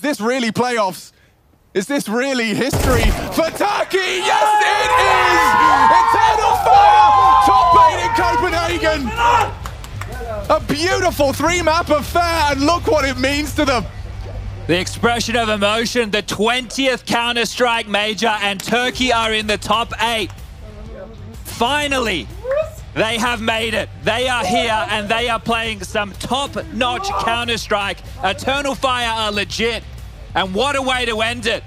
Is this really playoffs? Is this really history for Turkey? Yes, it is! Eternal Fire, top eight in Copenhagen. A beautiful three map affair, and look what it means to them. The expression of emotion, the 20th Counter-Strike major, and Turkey are in the top eight. Finally, they have made it. They are here and they are playing some top-notch Counter-Strike. Eternal Fire are legit. And what a way to end it.